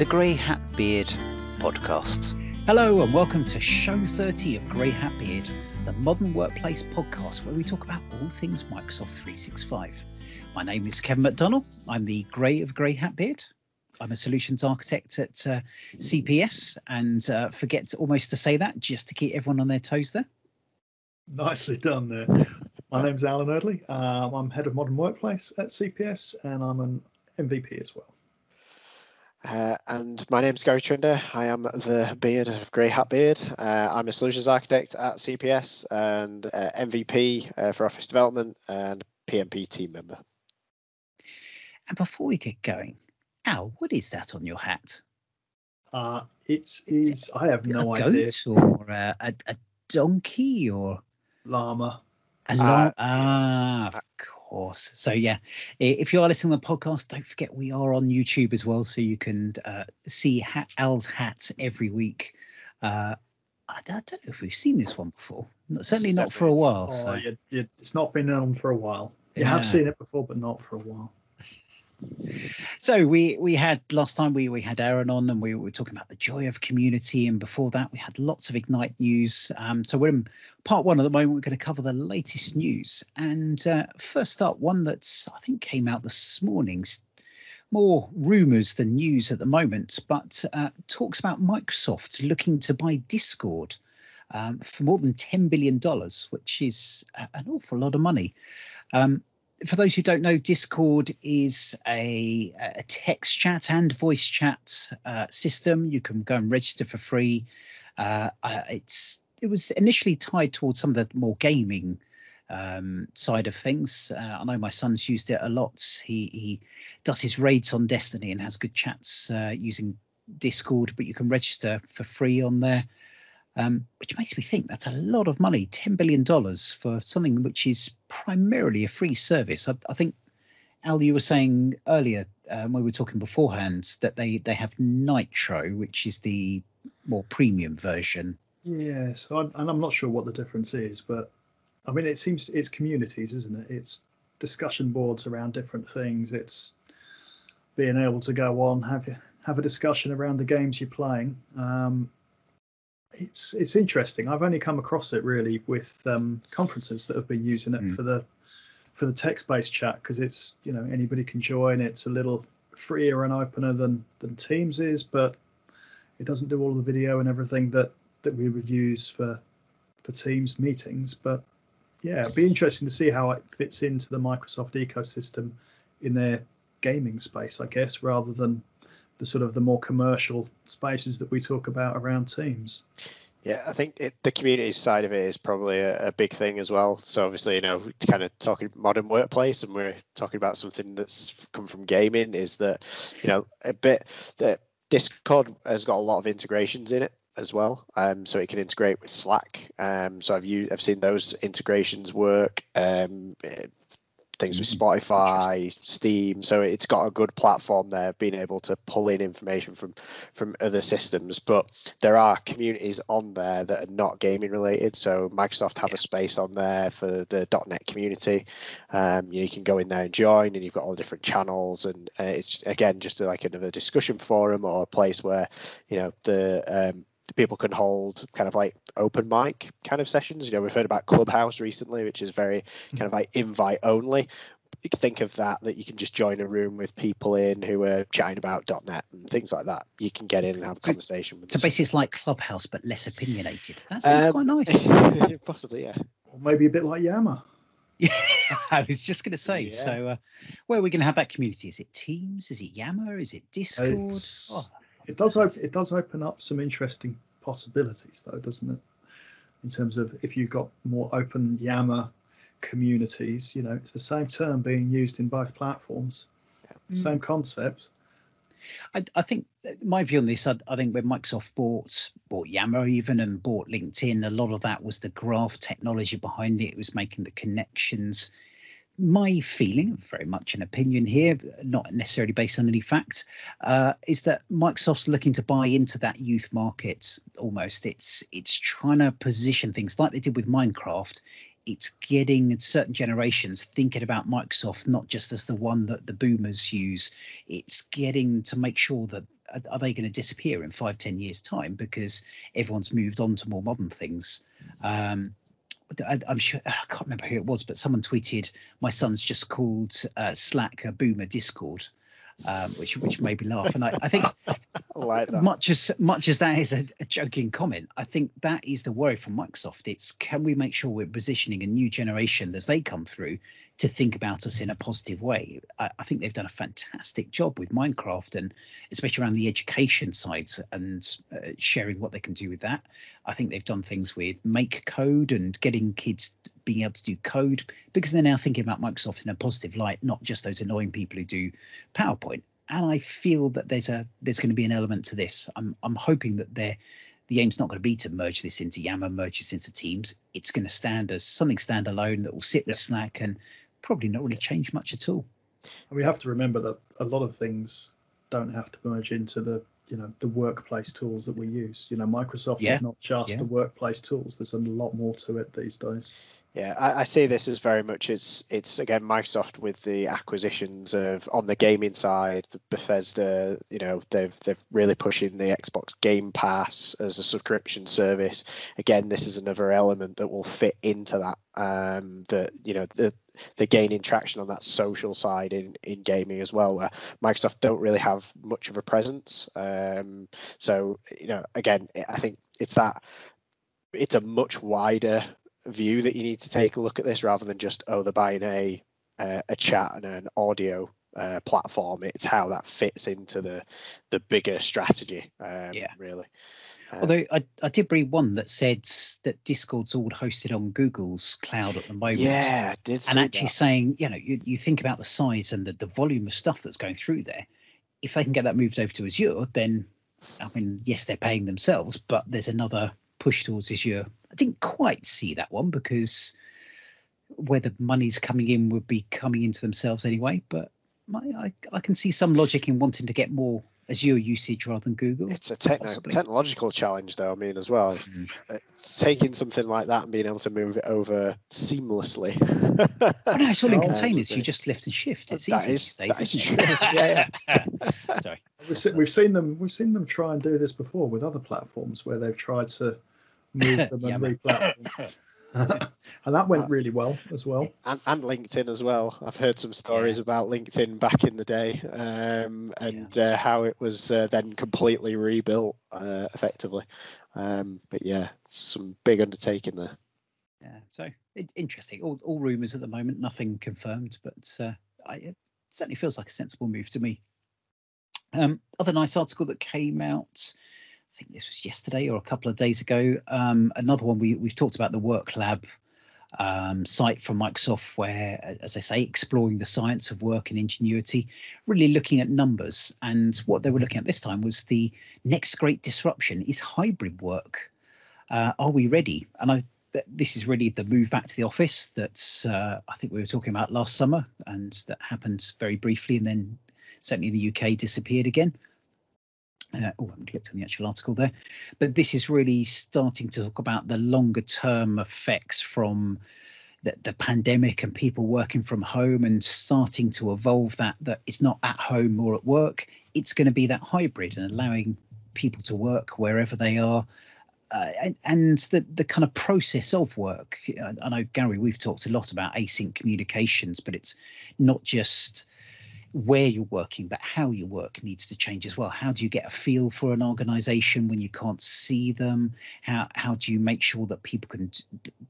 the Grey Hat Beard podcast. Hello, and welcome to show 30 of Grey Hat Beard, the modern workplace podcast where we talk about all things Microsoft 365. My name is Kevin McDonnell. I'm the Grey of Grey Hat Beard. I'm a solutions architect at uh, CPS, and uh, forget almost to say that just to keep everyone on their toes there. Nicely done there. My name's Alan Eardley. Um, I'm head of modern workplace at CPS, and I'm an MVP as well. Uh, and my name's Garry Trinder. I am the beard of Grey Hat Beard. Uh, I'm a solutions architect at CPS and uh, MVP uh, for office development and PnP team member. And before we get going, Al, what is that on your hat? Uh, it is, I have no a idea. goat or a, a, a donkey or Llama. a long, ah, of course. So yeah, if you are listening to the podcast, don't forget we are on YouTube as well, so you can uh, see ha- Al's hat every week. Uh, I, don't- I don't know if we've seen this one before. Not, certainly not for a while. Oh, so it's not been on for a while. You have seen it before, but not for a while. So we we had last time we we had Aaron on and we were talking about the joy of community, and before that we had lots of Ignite news. Um, so we're in part one at the moment. We're going to cover the latest news, and uh, first up, one that's I think came out this morning. More rumours than news at the moment, but uh, talks about Microsoft looking to buy Discord um, for more than ten billion dollars, which is an awful lot of money. Um, for those who don't know, Discord is a, a text chat and voice chat uh, system. You can go and register for free. Uh, uh, it's it was initially tied towards some of the more gaming um, side of things. Uh, I know my son's used it a lot. He he does his raids on Destiny and has good chats uh, using Discord, but you can register for free on there. Um, which makes me think that's a lot of money, ten billion dollars for something which is primarily a free service. I, I think, Al, you were saying earlier um, when we were talking beforehand that they they have Nitro, which is the more premium version. Yeah, so I'm, and I'm not sure what the difference is, but I mean, it seems it's communities, isn't it? It's discussion boards around different things. It's being able to go on have have a discussion around the games you're playing. Um, it's it's interesting. I've only come across it really with um, conferences that have been using it Mm. for the for the text-based chat because it's you know anybody can join. It's a little freer and opener than than Teams is, but it doesn't do all the video and everything that that we would use for for Teams meetings. But yeah, it'd be interesting to see how it fits into the Microsoft ecosystem in their gaming space, I guess, rather than the sort of the more commercial spaces that we talk about around Teams. Yeah, I think it, the community side of it is probably a, a big thing as well. So obviously, you know, kind of talking modern workplace, and we're talking about something that's come from gaming. Is that you know a bit that Discord has got a lot of integrations in it as well, um, so it can integrate with Slack. Um, so I've I've seen those integrations work. Um, things with Mm, Spotify, Steam. So it's got a good platform there, being able to pull in information from from other systems. But there are communities on there that are not gaming related. So Microsoft have Yeah. a space on there for the .NET community. Um, you, know, you can go in there and join, and you've got all the different channels, and uh, it's again just like another discussion forum or a place where you know the um, the people can hold kind of like open mic kind of sessions. You know, we've heard about Clubhouse recently, which is very kind of like invite only. You can think of that that you can just join a room with people in who are chatting about .NET and things like that. You can get in and have a So- conversation with. So them. basically, it's like Clubhouse but less opinionated. That sounds Um, quite nice. Possibly, yeah. Or maybe a bit like Yammer. Yeah, I was just going to say. Yeah. So, uh, where are we going to have that community? Is it Teams? Is it Yammer? Is it Discord? Oh, It does op- it does open up some interesting possibilities though, doesn't it? In terms of if you've got more open Yammer communities, you know, it's the same term being used in both platforms. Same mm. concept. I, I think my view on this, I, I think when Microsoft bought bought Yammer even and bought LinkedIn, a lot of that was the graph technology behind it. It was making the connections. My feeling, very much an opinion here, not necessarily based on any fact, uh, is that Microsoft's looking to buy into that youth market. Almost, it's it's trying to position things like they did with Minecraft it's getting certain generations thinking about Microsoft not just as the one that the boomers use. It's getting to make sure that are, are they going to disappear in five, ten years' time because everyone's moved on to more modern things? Um, I, am sure I can't remember who it was, but someone tweeted, "My son's just called uh, Slack a boomer Discord." um, which which made me laugh. And I, I think like much as much as that is a, a, joking comment, I think that is the worry from Microsoft. It's can we make sure we're positioning a new generation as they come through to think about us in a positive way? I, I think they've done a fantastic job with Minecraft and especially around the education side and uh, sharing what they can do with that. I think they've done things with MakeCode and getting kids being able to do code because they're now thinking about Microsoft in a positive light, not just those annoying people who do PowerPoint. And I feel that there's a there's going to be an element to this. I'm I'm hoping that they're the aim's not going to be to merge this into Yammer, merge this into Teams. It's going to stand as something standalone that will sit with Slack and probably not really change much at all. And we have to remember that a lot of things don't have to merge into the you know the workplace tools that we use. You know, Microsoft yeah. is not just yeah. the workplace tools. There's a lot more to it these days. Yeah, I, I see this as very much it's it's again Microsoft with the acquisitions of on the gaming side, the Bethesda, you know, they've they've really pushing the Xbox Game Pass as a subscription service. Again, this is another element that will fit into that. Um, that you know the they're gaining traction on that social side in in gaming as well, where Microsoft don't really have much of a presence. Um, so you know, again, I think it's that it's a much wider view that you need to take a look at this rather than just oh they're buying a uh, a chat and an audio uh, platform. It's how that fits into the the bigger strategy. Um, yeah, really. Um, Although I, I did read one that said that Discord's all hosted on Google's cloud at the moment. Yeah, did. And actually that. saying, you know, you, you think about the size and the, the volume of stuff that's going through there. If they can get that moved over to Azure, then I mean, yes, they're paying themselves, but there's another push towards Azure. I didn't quite see that one because where the money's coming in would be coming into themselves anyway. But I, I, I can see some logic in wanting to get more Azure usage rather than Google. It's a techno- technological challenge, though. I mean, as well, mm. taking something like that and being able to move it over seamlessly. oh, no, it's all in containers. You just lift and shift. It's that easy is, these days. Isn't it? yeah, yeah. Sorry. We've seen, we've seen them. We've seen them try and do this before with other platforms where they've tried to move them and re-platform. and that went uh, really well as well. And, and, LinkedIn as well. I've heard some stories yeah. about LinkedIn back in the day um, and yeah. uh, how it was uh, then completely rebuilt uh, effectively. Um, but yeah, some big undertaking there. Yeah, so it, interesting. All, all rumours at the moment, nothing confirmed, but uh, I, it certainly feels like a sensible move to me. Um, other nice article that came out I think this was yesterday or a couple of days ago. Um, another one we we've talked about the Work Lab um, site from Microsoft, where, as I say, exploring the science of work and ingenuity, really looking at numbers. And what they were looking at this time was the next great disruption is hybrid work. Uh, are we ready? And I this is really the move back to the office that uh, I think we were talking about last summer, and that happened very briefly, and then certainly in the UK disappeared again. Uh, oh, I haven't clicked on the actual article there, but this is really starting to talk about the longer term effects from the, the pandemic and people working from home and starting to evolve that that it's not at home or at work. It's going to be that hybrid and allowing people to work wherever they are. Uh, and, and the the kind of process of work. I know Gary, we've talked a lot about async communications, but it's not just where you're working, but how you work needs to change as well. How do you get a feel for an organization when you can't see them? How how do you make sure that people can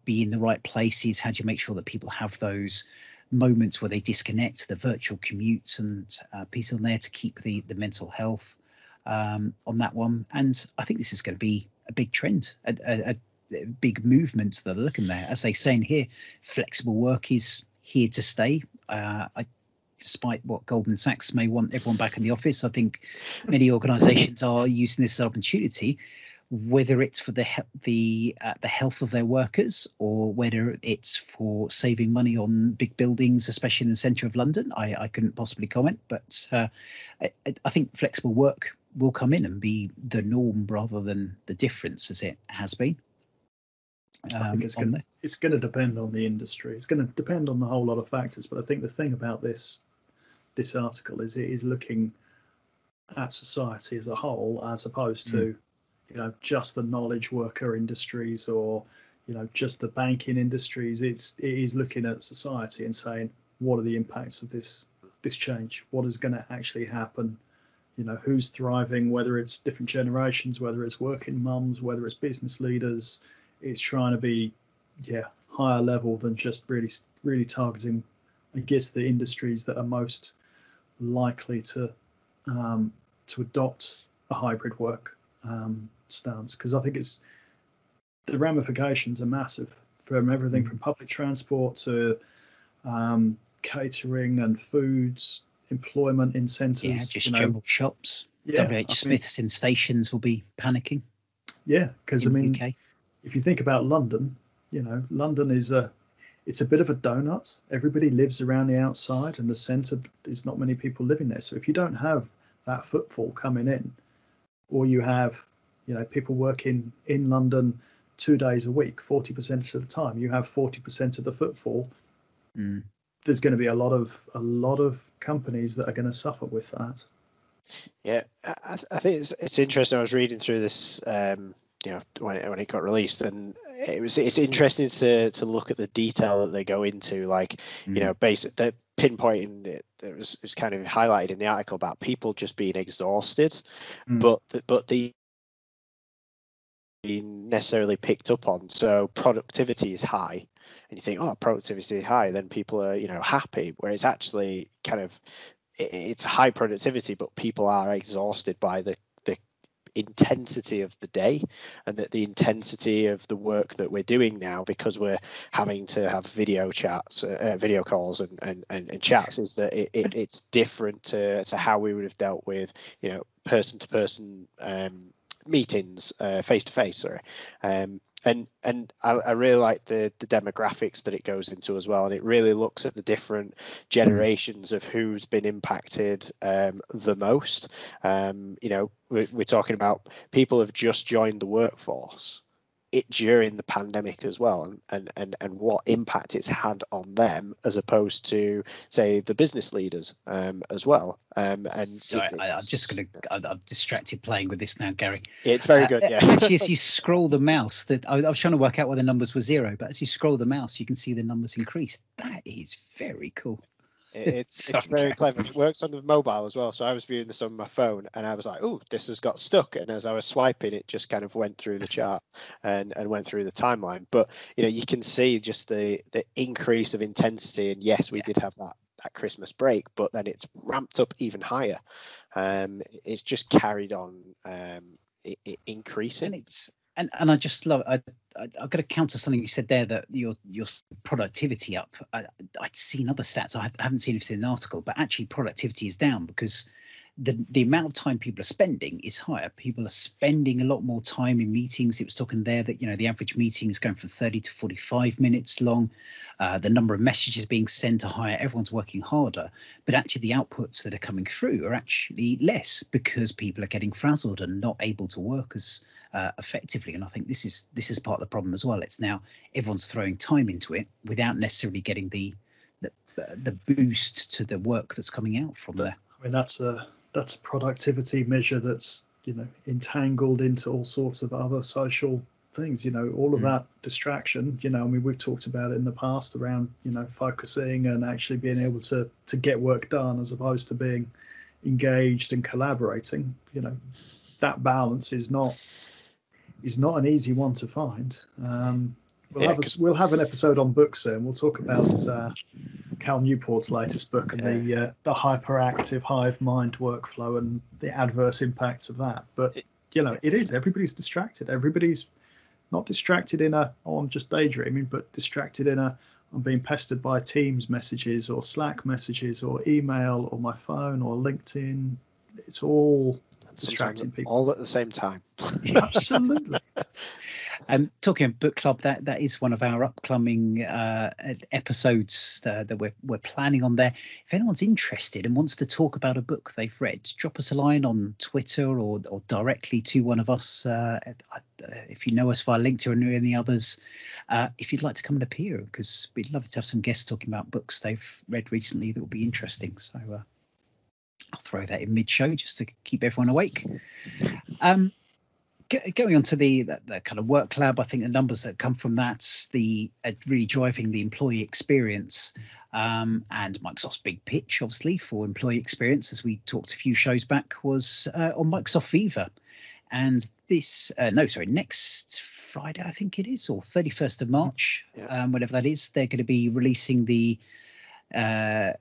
be in the right places? How do you make sure that people have those moments where they disconnect, the virtual commutes and uh, piece there to keep the the mental health um, on that one? And I think this is going to be a big trend, a, a, a big movement that are looking there. As they say in here, flexible work is here to stay. Uh, I despite what Goldman Sachs may want everyone back in the office. I think many organisations are using this as an opportunity, whether it's for the the uh, the health of their workers or whether it's for saving money on big buildings, especially in the centre of London. I, I couldn't possibly comment, but uh, I, I think flexible work will come in and be the norm rather than the difference as it has been. Um, I think it's going, to, it's going to depend on the industry. It's going to depend on a whole lot of factors. But I think the thing about this this article is it is looking at society as a whole, as opposed to, mm. you know, just the knowledge worker industries or, you know, just the banking industries. It's it is looking at society and saying, what are the impacts of this this change? What is going to actually happen? You know, who's thriving? Whether it's different generations, whether it's working mums, whether it's business leaders. It's trying to be, yeah, higher level than just really really targeting, I guess, the industries that are most likely to um, to adopt a hybrid work um, stance because I think it's the ramifications are massive from everything from public transport to um, catering and foods, employment incentives. Yeah, just you know. general shops. Yeah, WH Smiths in stations will be panicking. Yeah, because I mean, if you think about London, you know, London is a it's a bit of a donut. Everybody lives around the outside, and the centre there's not many people living there. So if you don't have that footfall coming in, or you have, you know, people working in London two days a week, forty percent of the time, you have forty percent of the footfall. Mm. There's going to be a lot of a lot of companies that are going to suffer with that. Yeah, I, I th- I think it's it's interesting. I was reading through this, um, you know, when it, when it got released, and it was it's interesting to to look at the detail that they go into. Like, you Mm. know, basic the pinpointing it, it was it was kind of highlighted in the article about people just being exhausted, Mm. but the, but the being necessarily picked up on. So productivity is high, and you think, oh, productivity is high, then people are you know happy. Where it's actually kind of it's high productivity, but people are exhausted by the intensity of the day and that the intensity of the work that we're doing now because we're having to have video chats uh, uh, video calls and, and, and, and chats is that it, it, it's different to, to how we would have dealt with you know person to person um, meetings face to face sorry. Um, and and I, I really like the the demographics that it goes into as well and it really looks at the different generations of who's been impacted um, the most. Um, you know we're, we're talking about people have just joined the workforce it during the pandemic as well and, and and and what impact it's had on them as opposed to say the business leaders um, as well um, and Sorry, it- I, I'm just going to. I'm distracted playing with this now, Gary. it's very Uh, good uh, yeah Actually, as you scroll the mouse, that I, I was trying to work out where the numbers were zero, but as you scroll the mouse, you can see the numbers increase. That is very cool. It- it's it's very clever. It works on the mobile as well. So I was viewing this on my phone, and I was like, "Oh, this has got stuck." And as I was swiping, it just kind of went through the chart and and went through the timeline. But you know, you can see just the the increase of intensity. And yes, we Yeah. did have that that Christmas break, but then it's ramped up even higher. Um, it's just carried on um, increasing. and it's and and I just love. I, I I've got to counter something you said there that your your productivity up. I, I'd seen other stats. I haven't seen if it's in an article, but actually productivity is down because the the amount of time people are spending is higher. People are spending a lot more time in meetings. It was talking there that you know the average meeting is going from 30 to 45 minutes long. Uh, the number of messages being sent are higher. Everyone's working harder, but actually the outputs that are coming through are actually less because people are getting frazzled and not able to work as uh, effectively. And I think this is this is part of the problem as well. It's now everyone's throwing time into it without necessarily getting the the, the boost to the work that's coming out from there. I mean, that's a that's a productivity measure that's you know entangled into all sorts of other social things. You know, all of Mm. that distraction. You know, I mean, we've talked about it in the past around you know focusing and actually being able to to get work done as opposed to being engaged and collaborating. You know, that balance is not is not an easy one to find. Um, we'll Yeah, have a, we'll have an episode on books soon. We'll talk about uh, Cal Newport's latest book and the uh, the hyperactive hive mind workflow and the adverse impacts of that. But It- you know, it is everybody's distracted. Everybody's not distracted in a oh I'm just daydreaming, but distracted in a I'm being pestered by Teams messages or Slack messages or email or my phone or LinkedIn. It's all distracting people. all at the same time. Absolutely. Um, talking of book club, that that is one of our upcoming uh, episodes uh, that we're we're planning on there. If anyone's interested and wants to talk about a book they've read, drop us a line on Twitter or or directly to one of us. Uh, uh, if you know us via LinkedIn or any others, uh, if you'd like to come and appear, because we'd love to have some guests talking about books they've read recently that will be interesting. So uh, I'll throw that in mid-show just to keep everyone awake. Um, going on to the, the, the kind of work lab, I think the numbers that come from that's the uh, really driving the employee experience um, and Microsoft's big pitch, obviously, for employee experience, as we talked a few shows back, was uh, on Microsoft Viva. And this, uh, no, sorry, next Friday, I think it is, or 31st of March, yeah. um, whatever that is, they're going to be releasing the, uh, the,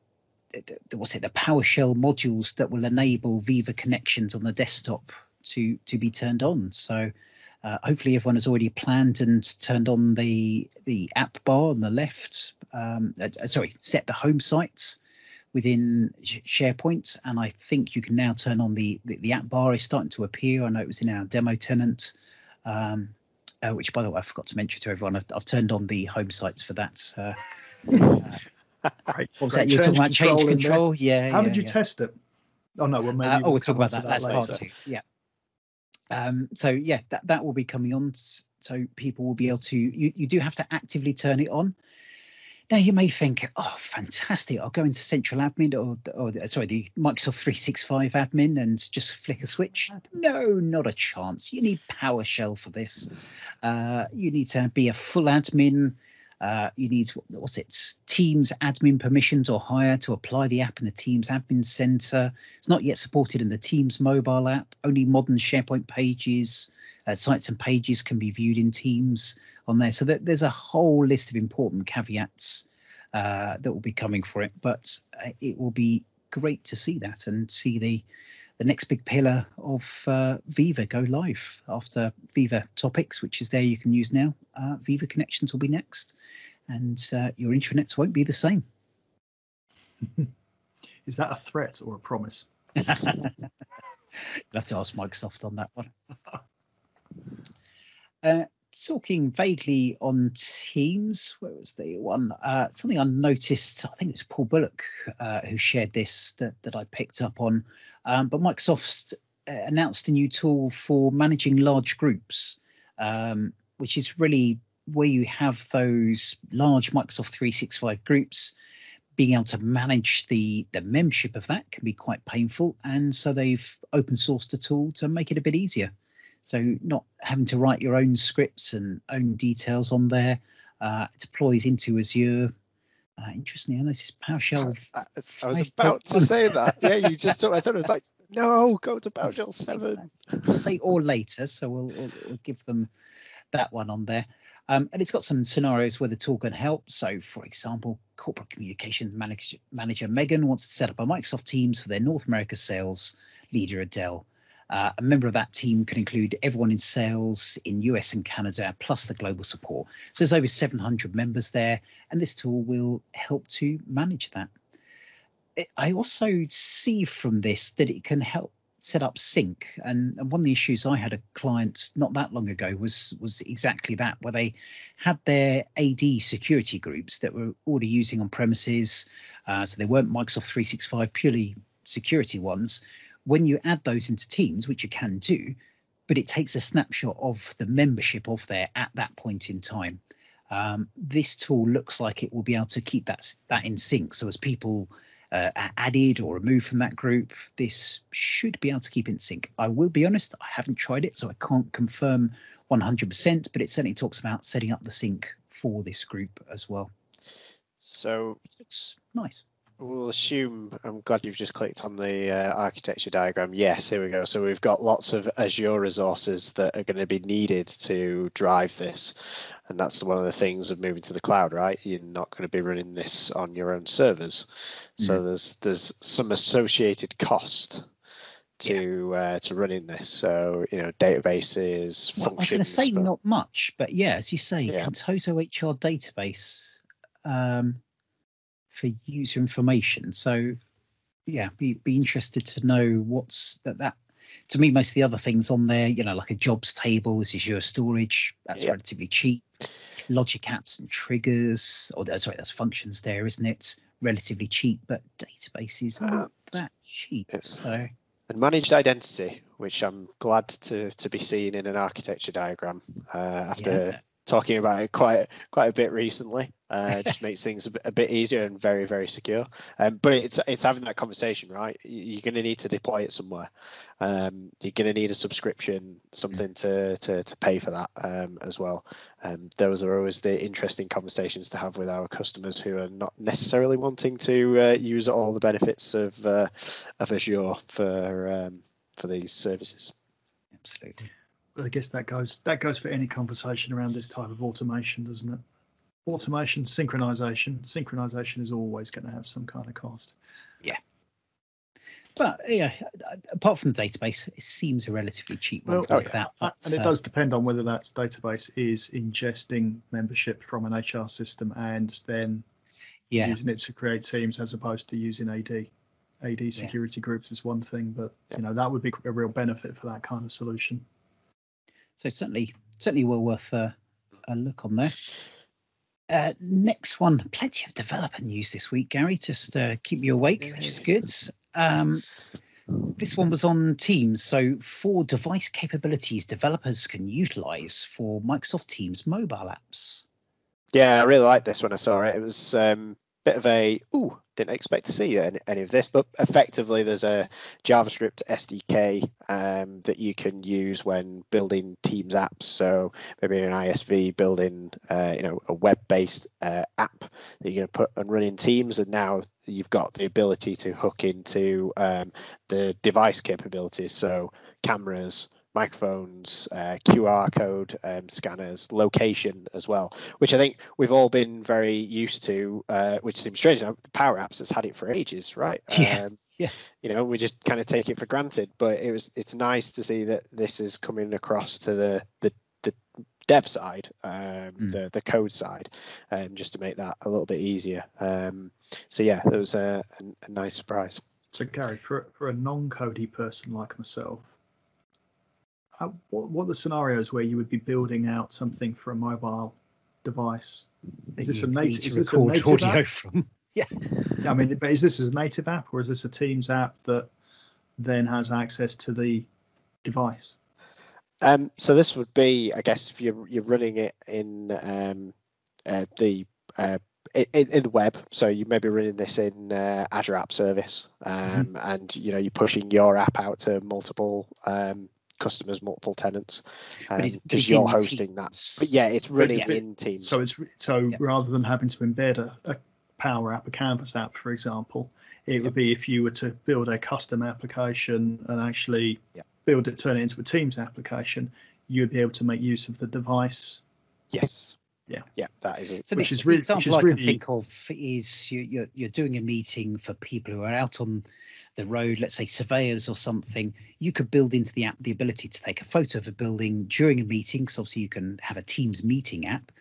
what's it, the PowerShell modules that will enable Viva connections on the desktop to to be turned on. So uh, hopefully everyone has already planned and turned on the the app bar on the left. Um, uh, sorry, set the home sites within SharePoint, and I think you can now turn on the, the, the app bar is starting to appear. I know it was in our demo tenant, um, uh, which by the way I forgot to mention to everyone. I've, I've turned on the home sites for that. Right. What was that? You're talking about change control? Yeah. How yeah, did you yeah. test it? Oh no, well maybe. Uh, we'll oh, we'll talk about that. that That's later. part two. Yeah. Um, so yeah, that, that will be coming on. So people will be able to, you, you do have to actively turn it on. Now you may think, oh, fantastic! I'll go into Central Admin or, or sorry, the Microsoft 365 admin and just flick a switch. No, not a chance. You need PowerShell for this. Uh, you need to be a full admin. Uh, you need what's it? Teams admin permissions or higher to apply the app in the Teams admin center. It's not yet supported in the Teams mobile app. Only modern SharePoint pages, uh, sites and pages can be viewed in Teams on there. So that there's a whole list of important caveats uh, that will be coming for it. But uh, it will be great to see that and see the the next big pillar of uh, Viva go live after Viva Topics, which is there you can use now. Uh, Viva Connections will be next, and uh, your intranets won't be the same. Is that a threat or a promise? You'll have to ask Microsoft on that one. Uh, talking vaguely on Teams, where was the one? Uh, something I noticed, I think it was Paul Bullock uh, who shared this that, that I picked up on. Um, but Microsoft uh, announced a new tool for managing large groups, um, which is really where you have those large Microsoft 365 groups. Being able to manage the the membership of that can be quite painful, and so they've open sourced a tool to make it a bit easier. So not having to write your own scripts and own details on there. Uh, deploys into Azure. Uh, interestingly, I noticed PowerShell. I, I, was about to say that. Yeah, you just. thought I thought it was like, no, go to PowerShell seven. I'll say or later, so we'll, we'll, we'll give them that one on there. Um, and it's got some scenarios where the tool can help. So, for example, corporate communications manager, manager Megan wants to set up a Microsoft Teams for their North America sales leader Adele. Uh, a member of that team can include everyone in sales in US and Canada, plus the global support. So there's over 700 members there, and this tool will help to manage that. I also see from this that it can help set up sync and, and, one of the issues i had a client not that long ago was was exactly that where they had their ad security groups that were already using on premises uh, so they weren't microsoft 365 purely security ones when you add those into teams, which you can do, but it takes a snapshot of the membership of there at that point in time. Um, this tool looks like it will be able to keep that that in sync. So as people uh, are added or removed from that group, this should be able to keep in sync. I will be honest, I haven't tried it, so I can't confirm 100%, but it certainly talks about setting up the sync for this group as well. So it looks nice we'll assume i'm glad you've just clicked on the uh, architecture diagram yes here we go so we've got lots of azure resources that are going to be needed to drive this and that's one of the things of moving to the cloud right you're not going to be running this on your own servers so mm. there's there's some associated cost to yeah. uh, to running this so you know databases well, i was going to say but... not much but yeah as you say yeah. contoso hr database um for user information. So yeah, be be interested to know what's that that to me most of the other things on there, you know, like a jobs table, this is your storage, that's yeah. relatively cheap. Logic apps and triggers, or sorry, that's functions there, isn't it? Relatively cheap, but databases aren't uh, that cheap. So and managed identity, which I'm glad to to be seeing in an architecture diagram uh, after yeah. talking about it quite quite a bit recently. Uh, just makes things a bit, a bit easier and very very secure. Um, but it's it's having that conversation, right? You're going to need to deploy it somewhere. Um, you're going to need a subscription, something to to, to pay for that um, as well. Um, those are always the interesting conversations to have with our customers who are not necessarily wanting to uh, use all the benefits of uh, of Azure for um, for these services. Absolutely. But I guess that goes that goes for any conversation around this type of automation, doesn't it? Automation, synchronization. Synchronization is always going to have some kind of cost. Yeah. But yeah, apart from the database, it seems a relatively cheap one Well, like okay. that. But, and it uh, does depend on whether that database is ingesting membership from an HR system and then Yeah, using it to create teams as opposed to using AD. AD security groups is one thing, but you know that would be a real benefit for that kind of solution. so certainly, certainly well worth uh, a look on there. Uh, next one, plenty of developer news this week, Gary. Just uh, keep you awake, which is good. Um, this one was on Teams. So, four device capabilities developers can utilize for Microsoft Teams mobile apps. Yeah, I really liked this when I saw it. It was um, bit of a ooh, didn't expect to see any, of this, but effectively there's a JavaScript SDK um, that you can use when building Teams apps. So maybe an ISV building, uh, you know, a web-based uh, app that you're going to put and run in Teams, and now you've got the ability to hook into um, the device capabilities, so cameras microphones, uh, QR code um, scanners, location as well, which I think we've all been very used to, uh, which seems strange. Now, the Power Apps has had it for ages, right? Yeah, Um, yeah. You know, we just kind of take it for granted, but it was it's nice to see that this is coming across to the the the dev side, um, Mm. the the code side, um, just to make that a little bit easier. Um, so yeah, it was a, a, a nice surprise. So Gary, for for a non-codey person like myself, how, what what are the scenarios where you would be building out something for a mobile device? Is this a native? to Is this a native audio app? from? I mean, but is this a native app or is this a Teams app that then has access to the device? Um, so this would be, I guess, if you're you're running it in um, uh, the uh, in, in the web, so you may be running this in uh, Azure App Service, um, and you know you're pushing your app out to multiple um, customers, multiple tenants, But um, because but it's you're in hosting that. But yeah, it's running yeah. in Teams. So it's so Yeah. rather than having to embed a, a Power App, a Canvas app, for example, it would be if you were to build a custom application and actually Yeah. build it, turn it into a Teams application, you'd be able to make use of the device. yes. Yeah. Yeah, that is it. So Which the, is the really- which example is I can think of is you, you're you're doing a meeting for people who are out on the road, let's say surveyors or something. You could build into the app the ability to take a photo of a building during a meeting, because obviously you can have a Teams meeting app.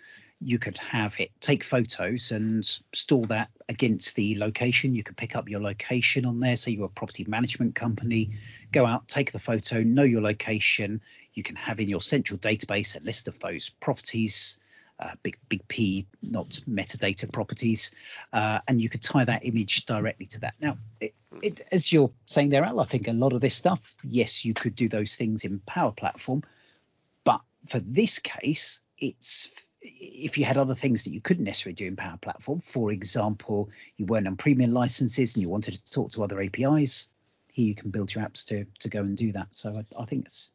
You could have it take photos and store that against the location. You could pick up your location on there. Say you're a property management company, go out, take the photo, know your location. You can have in your central database a list of those properties uh, big big P, not metadata properties, uh, and you could tie that image directly to that. Now, it, it, as you're saying there, Al, I think a lot of this stuff, yes, you could do those things in Power Platform, but for this case, it's if you had other things that you couldn't necessarily do in Power Platform, for example, you weren't on premium licenses and you wanted to talk to other APIs, here you can build your apps to to go and do that. So I, I think it's,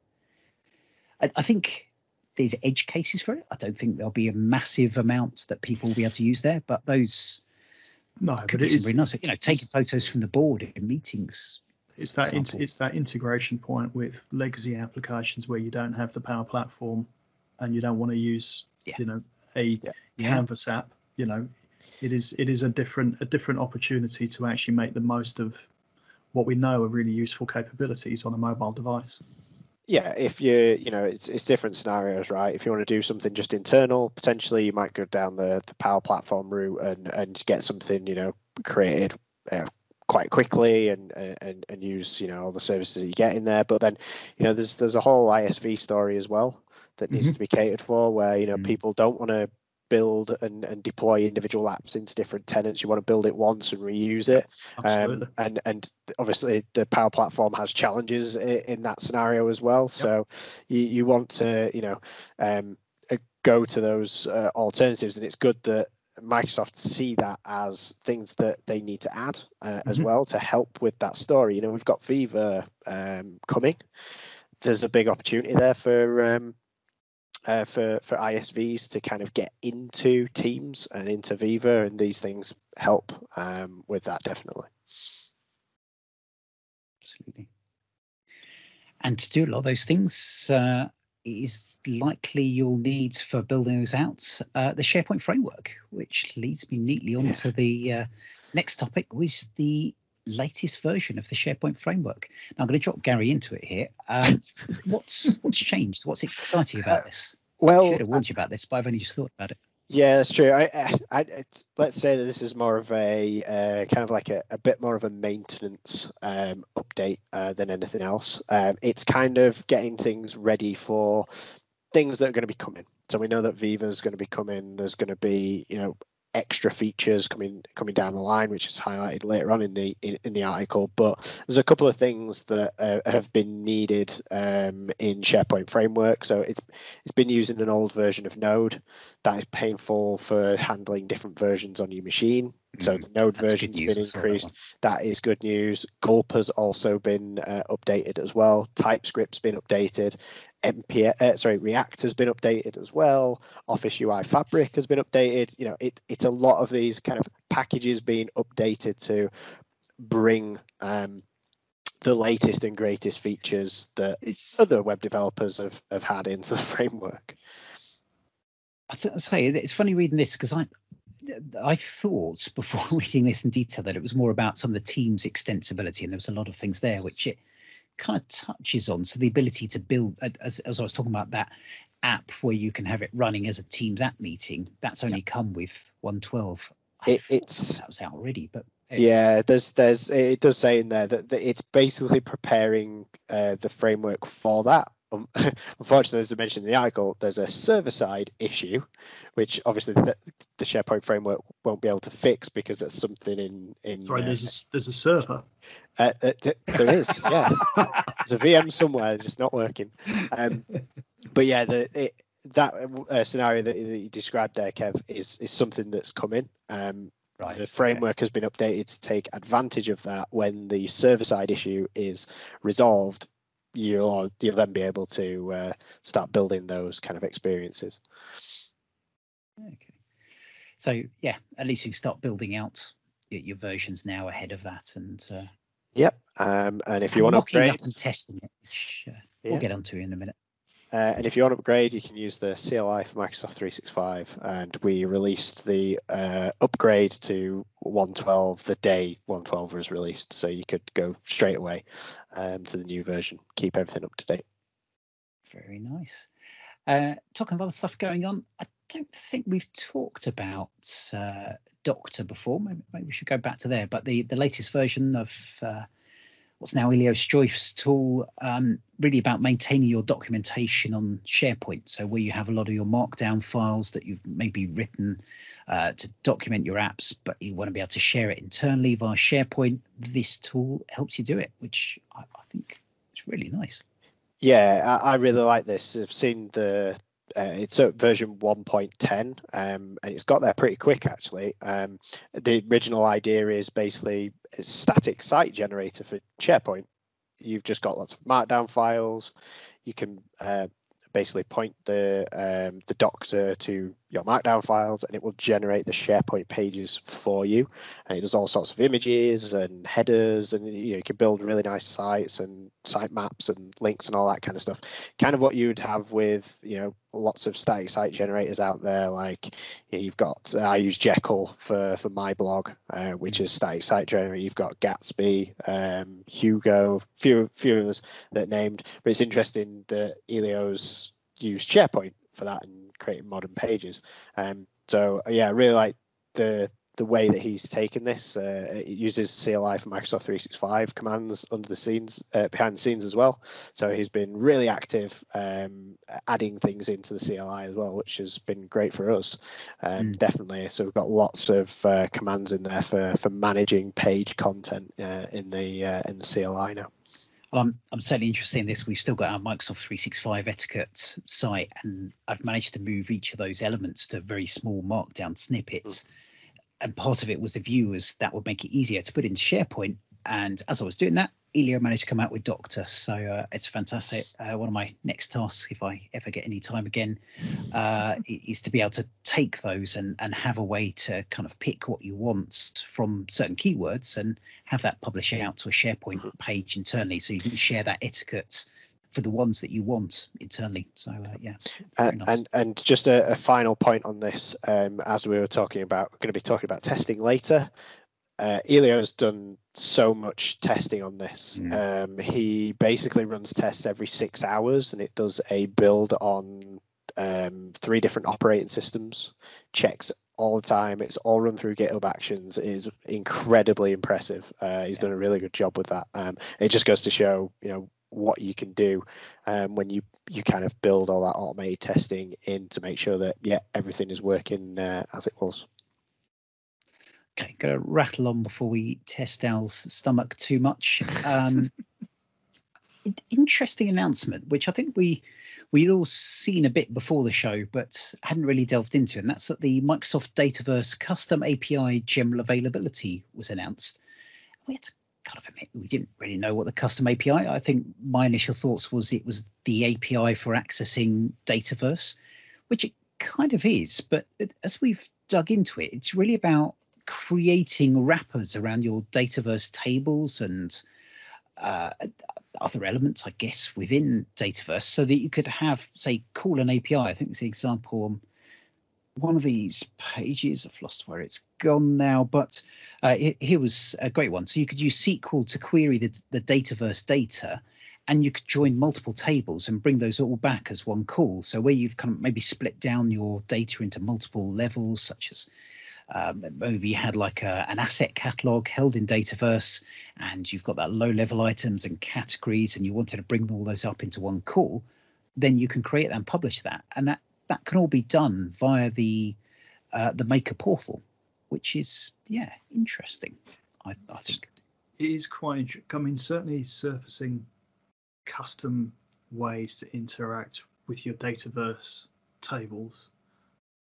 I, I think there's edge cases for it. I don't think there'll be a massive amount that people will be able to use there, but those No, could but be really nice. You know, taking photos from the board in meetings. it's that example. it's that integration point with legacy applications where you don't have the Power Platform and you don't want to use Yeah. you know a Yeah. Canvas app. You know, it is it is a different a different opportunity to actually make the most of what we know are really useful capabilities on a mobile device. Yeah if you you know it's it's different scenarios right? If you want to do something just internal potentially you might go down the the power platform route and and get something you know created uh, quite quickly and and and use you know all the services that you get in there. But then you know there's there's a whole isv story as well that needs to be catered for where you know Mm. people don't want to build and, and deploy individual apps into different tenants you want to build it once and reuse it um, and and obviously the power platform has challenges in, in that scenario as well so you, you want to you know um, uh, go to those uh, alternatives and it's good that Microsoft see that as things that they need to add uh, as Mhm. well to help with that story. You know, we've got Viva um, coming. There's a big opportunity there for um, uh, for for ISVs to kind of get into Teams and into Viva, and these things help um, with that definitely. Absolutely. And to do a lot of those things uh, is likely you'll need for building those out uh, the SharePoint framework, which leads me neatly on Yeah. to the uh, next topic, was the latest version of the SharePoint framework. Now I'm going to drop Gary into it here. Um, what's what's changed? What's exciting about this? I Well, should have warned you about this, but I've only just thought about it. Yeah, that's true. I, I, I let's say that this is more of a uh, kind of like a, a bit more of a maintenance um, update uh, than anything else. Um, it's kind of getting things ready for things that are going to be coming. So we know that Viva is going to be coming. There's going to be, you know, extra features coming coming down the line, which is highlighted later on in the in, in the article. But there's a couple of things that uh, have been needed um, in SharePoint framework. So it's it's been using an old version of Node that is painful for handling different versions on your machine. So the Node That's version's been that increased. That is good news. Gulp has also been uh, updated as well. TypeScript's been updated. MP, uh, sorry, React has been updated as well. Office UI Fabric has been updated. You know, it, it's a lot of these kind of packages being updated to bring um, the latest and greatest features that It's, other web developers have, have had into the framework. I say it's funny reading this because I I thought before reading this in detail that it was more about some of the Teams extensibility, and there was a lot of things there which it kind of touches on. So the ability to build, uh, as, as I was talking about that app where you can have it running as a Teams app meeting, that's only come with 112. It- it's- that was out already, but hey, Yeah, there's there's it does say in there that, that it's basically preparing uh, the framework for that. Um, unfortunately, as I mentioned in the article, there's a server side issue, which obviously the, the SharePoint framework won't be able to fix because that's something in in. Sorry, uh, there's a, s- there's a server. Uh, uh, th- there is, yeah. There's a VM somewhere just not working. Um, but yeah, the it, that uh, scenario that, that you described there, Kev, is is something that's coming. Um, right. the okay. framework has been updated to take advantage of that when the server side issue is resolved you'll you'll then be able to uh, start building those kind of experiences Okay. So yeah, at least you can start building out your, your versions now ahead of that, and uh, yep um, and if you want to upgrade up and testing it, which uh, yeah, we'll get onto in a minute. uh, and if you want to upgrade you can use the CLI for Microsoft 365 and we released the uh, upgrade to 112 the day 112 was released so you could go straight away um, to the new version keep everything up to date Very nice. Uh, talking of other stuff going on, I don't think we've talked about uh, Doctor before. Maybe, maybe we should go back to there. But the, the latest version of uh, what's now Elio Struyf's tool, um, really about maintaining your documentation on SharePoint. So where you have a lot of your Markdown files that you've maybe written uh, to document your apps, but you want to be able to share it internally via SharePoint, this tool helps you do it, which I, I think is really nice. Yeah, I really like this. I've seen the uh, it's at version 1.10 um, and it's got there pretty quick actually. Um, the original idea is basically a static site generator for SharePoint. You've just got lots of Markdown files. You can uh, basically point the um, the Doctor to your Markdown files, and it will generate the SharePoint pages for you. And it does all sorts of images and headers, and you know you can build really nice sites and site maps and links and all that kind of stuff. Kind of what you would have with you know lots of static site generators out there. Like you've got uh, I use Jekyll for for my blog, uh, which is static site generator. You've got Gatsby, um, Hugo, few few others that named. But it's interesting that Elio's used SharePoint for that and creating modern pages. Um, so yeah, I really like the the way that he's taken this. Uh, it uses CLI for Microsoft 365 commands under the scenes, uh, behind the scenes as well. So he's been really active, um, adding things into the CLI as well, which has been great for us. Um, Mm. Definitely. So we've got lots of uh, commands in there for for managing page content uh, in the uh, in the CLI now. Well, I'm I'm certainly interested in this. We've still got our Microsoft 365 etiquette site, and I've managed to move each of those elements to very small markdown snippets. Hmm. And part of it was the view was that would make it easier to put into SharePoint. And as I was doing that, Elio managed to come out with Doctor, so uh, it's fantastic. Uh, one of my next tasks, if I ever get any time again, uh, is to be able to take those and and have a way to kind of pick what you want from certain keywords and have that publish out to a SharePoint page internally, so you can share that etiquette for the ones that you want internally. So uh, yeah, And, nice. and and just a, a final point on this, um, as we were talking about, we're going to be talking about testing later. Uh, Elio has done so much testing on this. Um, he basically runs tests every six hours, and it does a build on um, three different operating systems. Checks all the time. It's all run through GitHub Actions. It is incredibly impressive. Uh, he's done a really good job with that. Um, it just goes to show, you know, what you can do um, when you you kind of build all that automated testing in to make sure that yeah everything is working uh, as it was. Okay, going to rattle on before we test Al's stomach too much. Um, interesting announcement, which I think we we'd all seen a bit before the show, but hadn't really delved into, and that's that the Microsoft Dataverse Custom API General Availability was announced. We had to kind of admit we didn't really know what the custom API. I think my initial thoughts was it was the API for accessing Dataverse, which it kind of is, but as we've dug into it, it's really about creating wrappers around your Dataverse tables and uh, other elements, I guess, within Dataverse, so that you could have, say, call an API. I think there's the example on one of these pages. I've lost where it's gone now, but uh, he- here was a great one. So you could use SQL to query the, the Dataverse data. And you could join multiple tables and bring those all back as one call. So where you've kind of maybe split down your data into multiple levels, such as um, maybe you had like a, an asset catalog held in Dataverse, and you've got that low level items and categories, and you wanted to bring all those up into one call, then you can create and publish that, and that that can all be done via the uh, the Maker portal, which is yeah interesting. I, I think it is quite interesting. I mean, certainly surfacing custom ways to interact with your Dataverse tables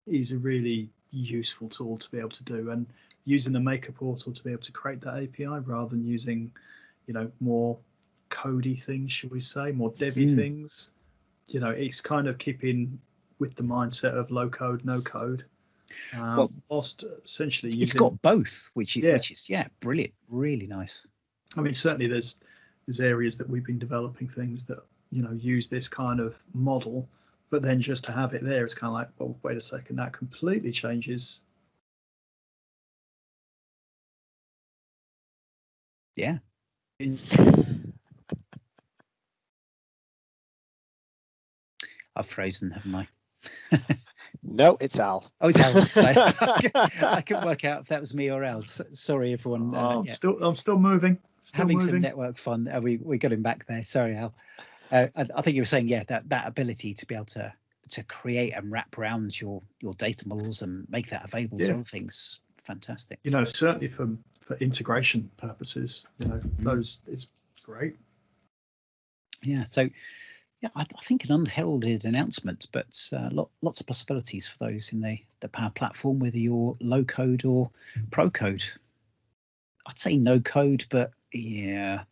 is a really useful tool to be able to do. And using the Maker portal to be able to create that API rather than using, you know, more codey things, should we say, more devy Mm. things. You know, it's kind of keeping with the mindset of low code, no code. Um, Well, whilst essentially using it's got both, which is, Yeah. which is yeah brilliant, really nice. I mean, certainly there's there's areas that we've been developing things that you know use this kind of model, but then just to have it there, it's kind of like, well, wait a second, that completely changes. Yeah. In, I've frozen, haven't I? No, it's Al. Oh, it's Al. this. I couldn't work out if that was me or Al. S- Sorry, everyone. Uh, I'm yeah. still I'm still moving. Still having some network fun. Uh, we we got him back there. Sorry, Al. Uh, I, I think you were saying yeah that that ability to be able to to create and wrap around your your data models and make that available to other things. Fantastic. you know, certainly for for integration purposes, you know, those it's great. Yeah. So yeah, I, I think an unheralded announcement, but uh, lot, lots of possibilities for those in the the Power Platform, whether you're low code or pro code. I'd say no code, but yeah,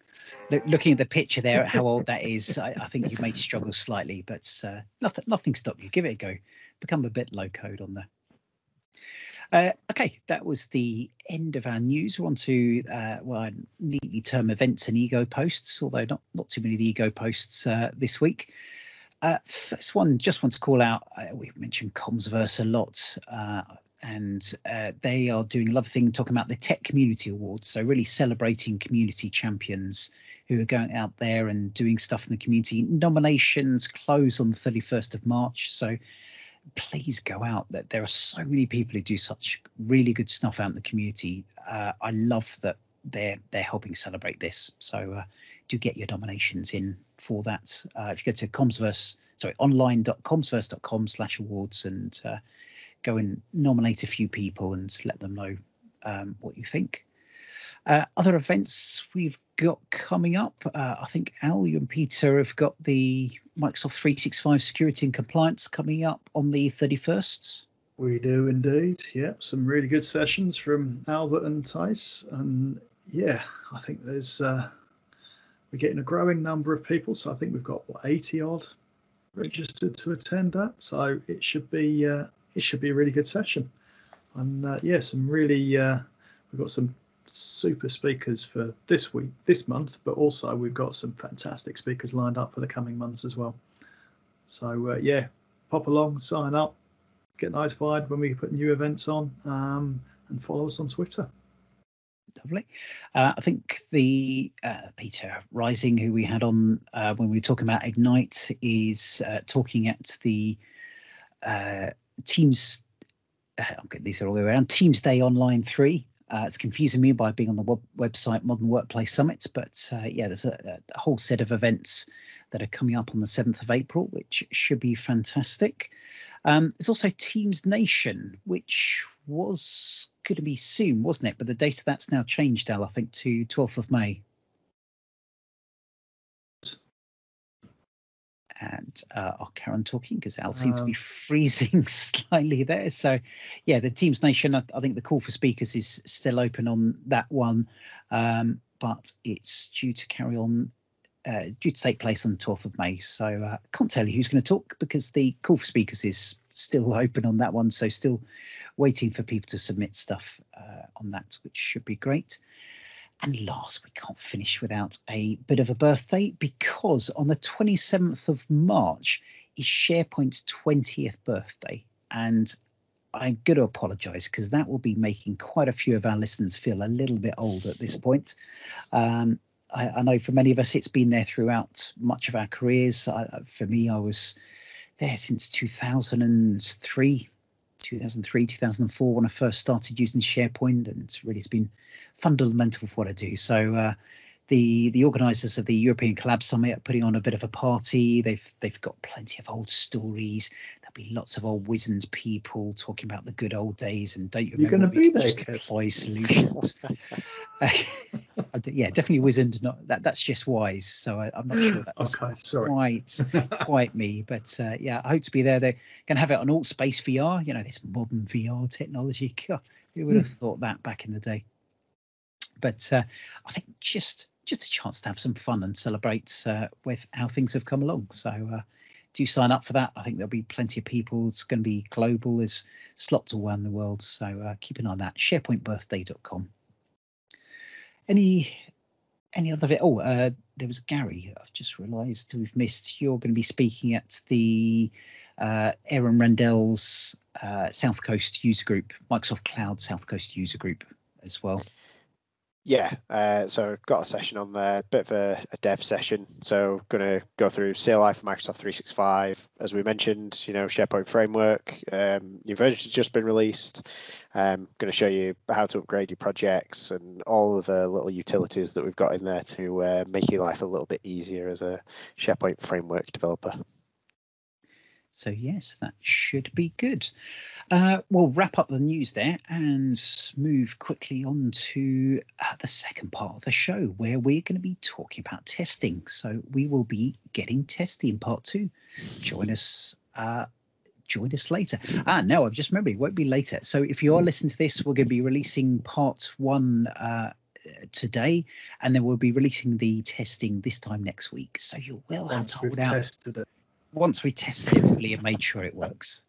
Look, looking at the picture there, how old that is, I, I think you may struggle slightly, but uh, nothing nothing stop you. Give it a go. Become a bit low code on there. Uh, okay, that was the end of our news. We're on to uh, well, I neatly term events and ego posts, although not not too many of the ego posts uh, this week. Uh, first one, just want to call out. Uh, we mentioned CommsVerse a lot, uh, and uh, they are doing a lovely thing talking about the Tech Community Awards. So really celebrating community champions who are going out there and doing stuff in the community. Nominations close on the 31st of March. So please go out. That there are so many people who do such really good stuff out in the community. Uh, I love that they're they're helping celebrate this. So uh, do get your nominations in for that. Uh, if you go to CommsVerse, sorry, online.commsverse.com slash awards and uh, go and nominate a few people and let them know um, what you think. Uh, other events we've got coming up. Uh, I think Al, you and Peter have got the Microsoft 365 security and compliance coming up on the 31st. We do indeed. Yep, some really good sessions from Albert and Tice, and yeah, I think there's uh, we're getting a growing number of people. So I think we've got what 80 odd registered to attend that. So it should be uh, it should be a really good session, and uh, yeah, some really uh, we've got some super speakers for this week, this month, but also we've got some fantastic speakers lined up for the coming months as well. So uh, yeah, pop along, sign up, get notified when we put new events on, um, and follow us on Twitter. Lovely. Uh, I think the uh, Peter Rising, who we had on uh, when we were talking about Ignite, is uh, talking at the uh, Teams. Uh, I'm getting these are all the way around. Teams Day Online Three. it's confusing me by being on the web- website Modern Workplace Summit, but yeah, there's a, a, whole set of events that are coming up on the 7th of April, which should be fantastic. Um, there's also Teams Nation, which was going to be soon, wasn't it? But the date of that's now changed, Al, I think, to 12th of May. And uh, oh, Karen talking because Al seems um, to be um. freezing slightly there. So, yeah, the Teams Nation, I, I, think the call for speakers is still open on that one, um, but it's due to carry on uh, due to take place on the 12th of May. So I uh, can't tell you who's going to talk because the call for speakers is still open on that one. So still waiting for people to submit stuff uh, on that, which should be great. And last, we can't finish without a bit of a birthday because on the 27th of March is SharePoint's 20th birthday. And I'm going to apologise because that will be making quite a few of our listeners feel a little bit old at this point. Um, I, I, know for many of us, it's been there throughout much of our careers. I, for me, I was there since 2003, 2003, 2004 when I first started using SharePoint, and it's really it's been fundamental for what I do. So uh, the the organisers of the European Collab Summit are putting on a bit of a party. They've they've got plenty of old stories. There'll be lots of old wizened people talking about the good old days and don't you You're going to be there, just deploy solutions. yeah, definitely wizened. Not that that's just wise. So I, am not sure that's okay, quite quite me. But uh, yeah, I hope to be there. They're going to have it on AltspaceVR. You know this modern VR technology. God, who would have hmm. thought that back in the day? But uh, I think just just a chance to have some fun and celebrate uh, with how things have come along. So uh, do sign up for that. I think there'll be plenty of people. It's going to be global. There's slots all around the world. So uh, keep an eye on that. SharePointBirthday.com. Any any other bit? Oh, uh, there was Garry. I've just realised we've missed. You're going to be speaking at the uh, Aaron Rendell's uh, South Coast user group, Microsoft Cloud South Coast user group as well. Yeah, uh, so got a session on there, bit of a, a dev session. So going to go through CLI for Microsoft 365. As we mentioned, you know, SharePoint framework, um, new has just been released. Um, going to show you how to upgrade your projects and all of the little utilities that we've got in there to uh, make your life a little bit easier as a SharePoint framework developer. So yes, that should be good. Uh, we'll wrap up the news there and move quickly on to uh, the second part of the show where we're going to be talking about testing. So we will be getting testing in part two. Join us. Uh, join us later. Ah, no, I've just remembered it won't be later. So if you are listening to this, we're going to be releasing part one uh, today, and then we'll be releasing the testing this time next week. So you will have to hold out. It. Once we tested it fully and made sure it works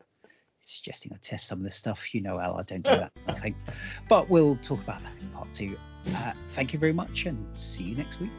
suggesting I test some of the stuff. You know, Al, I don't do that, I think, But we'll talk about that in part two. Uh, thank you very much and see you next week.